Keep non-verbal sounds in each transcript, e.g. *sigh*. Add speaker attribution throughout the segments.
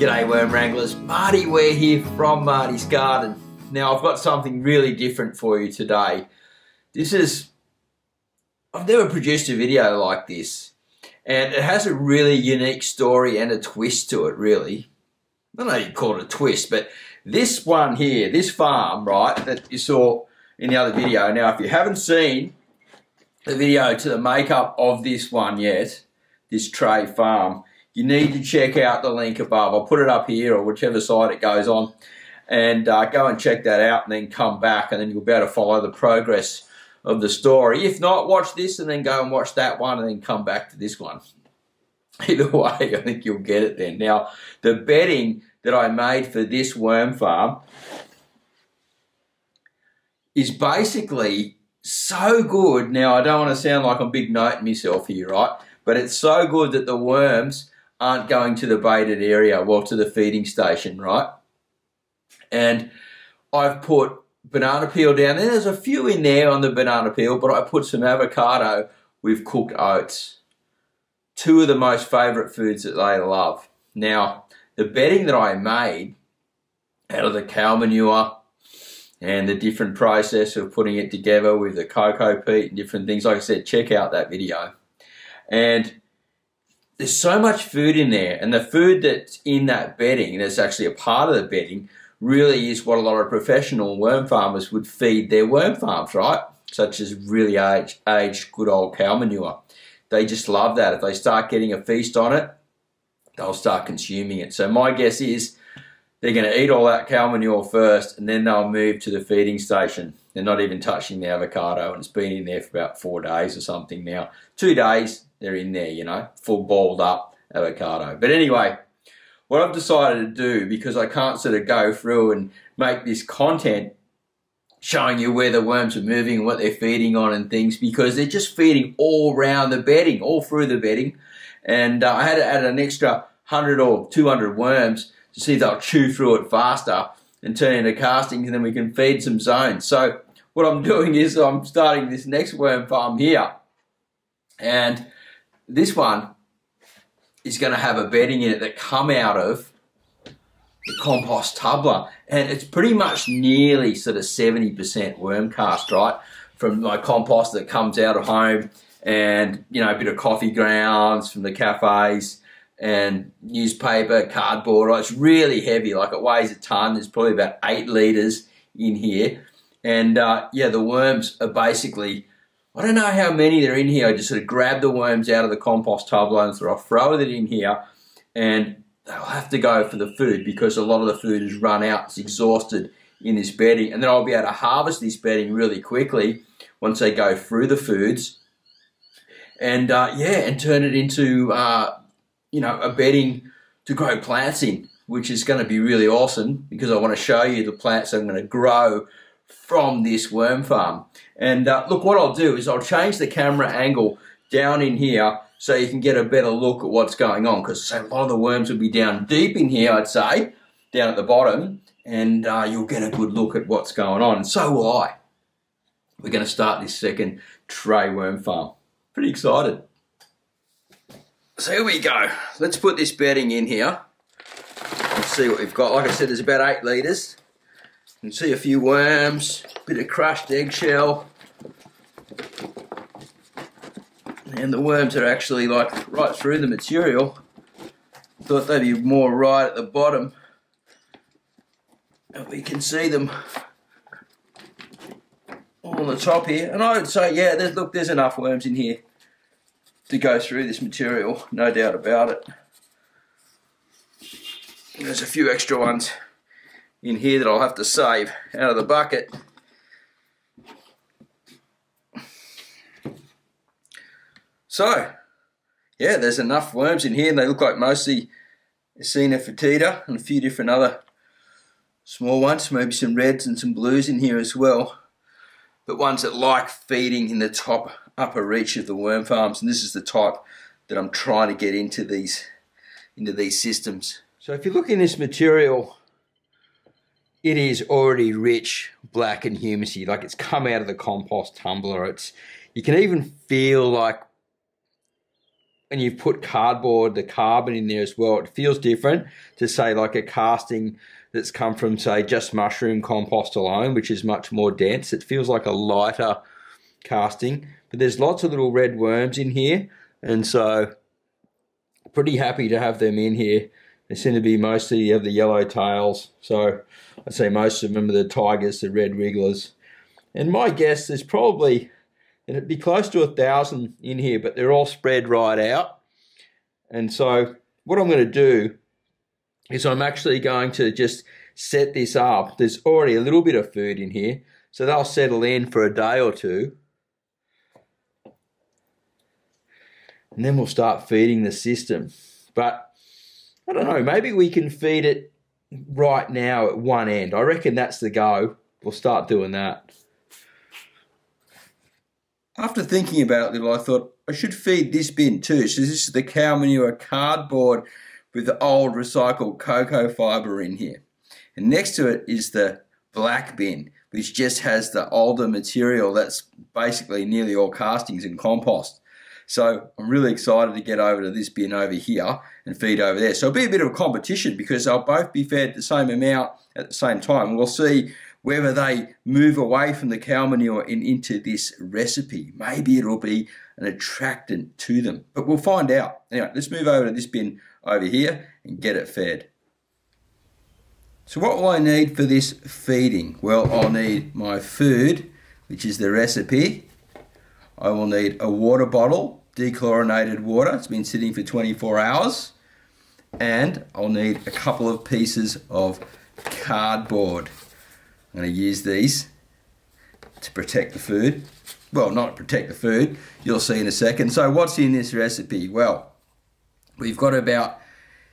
Speaker 1: G'day worm wranglers, Marty Ware here from Marty's Garden. Now I've got something really different for you today. This is, I've never produced a video like this and it has a really unique story and a twist to it really. I don't know you call it a twist, but this one here, this farm, right, that you saw in the other video. Now if you haven't seen the video to the makeup of this one yet, this tray farm, you need to check out the link above. I'll put it up here or whichever side it goes on and uh, go and check that out and then come back and then you'll be able to follow the progress of the story. If not, watch this and then go and watch that one and then come back to this one. *laughs* Either way, I think you'll get it then. Now, the bedding that I made for this worm farm is basically so good. Now, I don't want to sound like I'm big noting myself here, right? But it's so good that the worms aren't going to the baited area, well, to the feeding station, right? And I've put banana peel down there. There's a few in there on the banana peel, but I put some avocado with cooked oats. Two of the most favourite foods that they love. Now, the bedding that I made out of the cow manure and the different process of putting it together with the coco peat and different things, like I said, check out that video. And there's so much food in there, and the food that's in that bedding, that's actually a part of the bedding, really is what a lot of professional worm farmers would feed their worm farms, right? Such as really aged, aged good old cow manure. They just love that. If they start getting a feast on it, they'll start consuming it. So my guess is they're going to eat all that cow manure first, and then they'll move to the feeding station. They're not even touching the avocado, and it's been in there for about four days or something now. Two days, they're in there, you know, full balled up avocado. But anyway, what I've decided to do, because I can't sort of go through and make this content showing you where the worms are moving and what they're feeding on and things, because they're just feeding all around the bedding, all through the bedding. And uh, I had to add an extra 100 or 200 worms to see if they'll chew through it faster and turn into castings and then we can feed some zones. So what I'm doing is I'm starting this next worm farm here. And this one is going to have a bedding in it that come out of the compost tumbler and it's pretty much nearly sort of 70% worm cast right? From my compost that comes out of home and you know a bit of coffee grounds from the cafes and newspaper cardboard. It's really heavy like it weighs a ton there's probably about eight liters in here and uh, yeah the worms are basically I don't know how many there are in here. I just sort of grab the worms out of the compost tub and of throw it in here and they'll have to go for the food because a lot of the food has run out. It's exhausted in this bedding. And then I'll be able to harvest this bedding really quickly once they go through the foods. And uh, yeah, and turn it into, uh, you know, a bedding to grow plants in, which is going to be really awesome because I want to show you the plants I'm going to grow from this worm farm. And uh, look, what I'll do is I'll change the camera angle down in here so you can get a better look at what's going on because a lot of the worms will be down deep in here, I'd say, down at the bottom, and uh, you'll get a good look at what's going on. And so will I. We're going to start this second tray worm farm. Pretty excited. So here we go. Let's put this bedding in here and see what we've got. Like I said, there's about eight litres. Can see a few worms, a bit of crushed eggshell. And the worms are actually like right through the material. Thought they'd be more right at the bottom. And we can see them on the top here. And I would say, yeah, there's, look, there's enough worms in here to go through this material, no doubt about it. There's a few extra ones in here that I'll have to save out of the bucket. So, yeah, there's enough worms in here and they look like mostly Eisenia foetida and a few different other small ones, maybe some reds and some blues in here as well. But ones that like feeding in the top upper reach of the worm farms and this is the type that I'm trying to get into these into these systems. So if you look in this material it is already rich, black and humusy, like it's come out of the compost tumbler. It's you can even feel like and you've put cardboard, the carbon in there as well, it feels different to say like a casting that's come from say just mushroom compost alone, which is much more dense. It feels like a lighter casting, but there's lots of little red worms in here, and so pretty happy to have them in here. They seem to be mostly of the yellow tails, so I'd say most of them are the tigers, the red wrigglers. And my guess is probably it'd be close to a thousand in here, but they're all spread right out. And so what I'm going to do is I'm actually going to just set this up. There's already a little bit of food in here, so they'll settle in for a day or two. And then we'll start feeding the system. But I don't know, maybe we can feed it right now at one end. I reckon that's the go. We'll start doing that. After thinking about it a little, I thought I should feed this bin too. So this is the cow manure cardboard with the old recycled coco fibre in here. And next to it is the black bin, which just has the older material that's basically nearly all castings and compost. So I'm really excited to get over to this bin over here and feed over there. So it'll be a bit of a competition because they'll both be fed the same amount at the same time. We'll see whether they move away from the cow manure and into this recipe. Maybe it'll be an attractant to them, but we'll find out. Anyway, let's move over to this bin over here and get it fed. So what will I need for this feeding? Well, I'll need my food, which is the recipe. I will need a water bottle dechlorinated water. It's been sitting for 24 hours. And I'll need a couple of pieces of cardboard. I'm going to use these to protect the food. Well, not protect the food, you'll see in a second. So what's in this recipe? Well, we've got about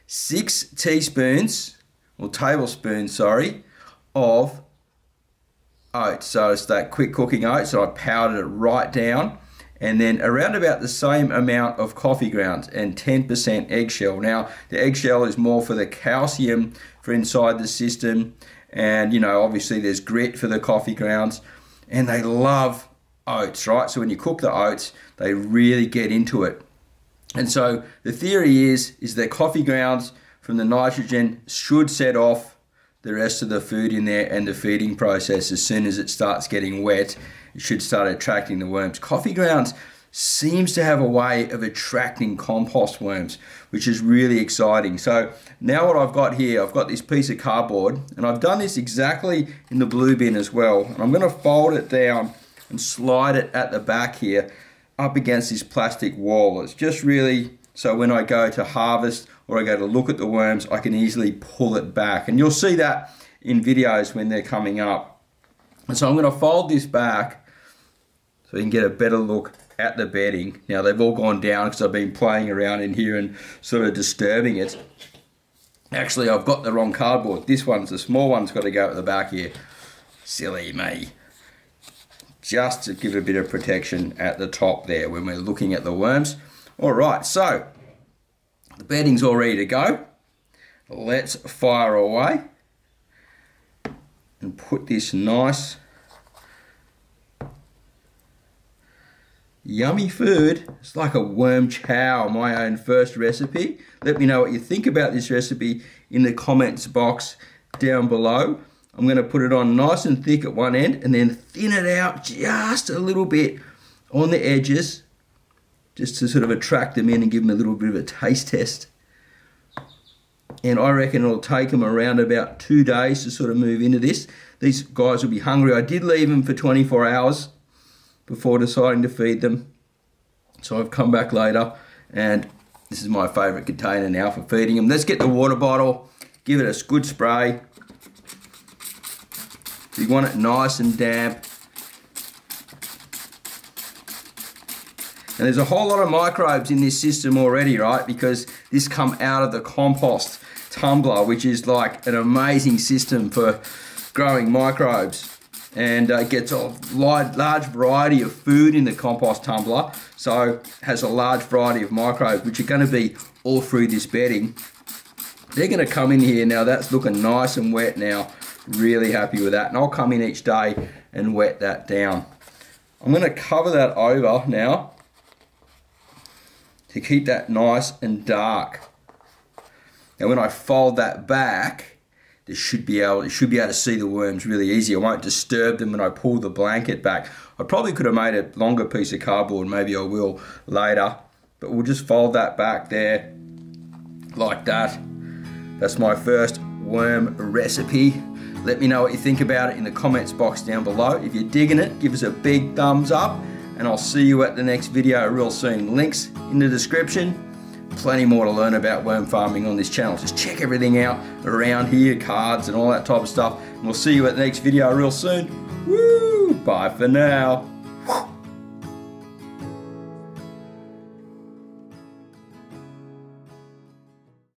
Speaker 1: six teaspoons, or tablespoons, sorry, of oats. So it's that quick cooking oats. So I powdered it right down and then around about the same amount of coffee grounds and 10% eggshell. Now, the eggshell is more for the calcium for inside the system, and you know, obviously, there's grit for the coffee grounds, and they love oats, right? So when you cook the oats, they really get into it. And so the theory is is that coffee grounds from the nitrogen should set off the rest of the food in there and the feeding process as soon as it starts getting wet it should start attracting the worms. Coffee grounds seems to have a way of attracting compost worms, which is really exciting. So now what I've got here, I've got this piece of cardboard and I've done this exactly in the blue bin as well. And I'm gonna fold it down and slide it at the back here up against this plastic wall. It's just really so when I go to harvest or I go to look at the worms, I can easily pull it back. And you'll see that in videos when they're coming up. And so I'm gonna fold this back so you can get a better look at the bedding. Now they've all gone down because I've been playing around in here and sort of disturbing it. Actually, I've got the wrong cardboard. This one's, the small one's got to go at the back here. Silly me. Just to give a bit of protection at the top there when we're looking at the worms. All right, so the bedding's all ready to go. Let's fire away and put this nice Yummy food. It's like a worm chow, my own first recipe. Let me know what you think about this recipe in the comments box down below. I'm going to put it on nice and thick at one end and then thin it out just a little bit on the edges just to sort of attract them in and give them a little bit of a taste test. And I reckon it'll take them around about two days to sort of move into this. These guys will be hungry. I did leave them for 24 hours before deciding to feed them. So I've come back later and this is my favourite container now for feeding them. Let's get the water bottle, give it a good spray. You want it nice and damp. And there's a whole lot of microbes in this system already, right? Because this come out of the compost tumbler, which is like an amazing system for growing microbes and uh, gets a large, large variety of food in the compost tumbler. So has a large variety of microbes, which are going to be all through this bedding. They're going to come in here now. That's looking nice and wet now. Really happy with that. And I'll come in each day and wet that down. I'm going to cover that over now to keep that nice and dark. And when I fold that back, they should be able, you should be able to see the worms really easy. I won't disturb them when I pull the blanket back. I probably could have made a longer piece of cardboard, maybe I will later, but we'll just fold that back there like that. That's my first worm recipe. Let me know what you think about it in the comments box down below. If you're digging it, give us a big thumbs up and I'll see you at the next video real soon. Links in the description. Plenty more to learn about worm farming on this channel. Just check everything out around here, cards and all that type of stuff. And we'll see you at the next video real soon. Woo! Bye for now.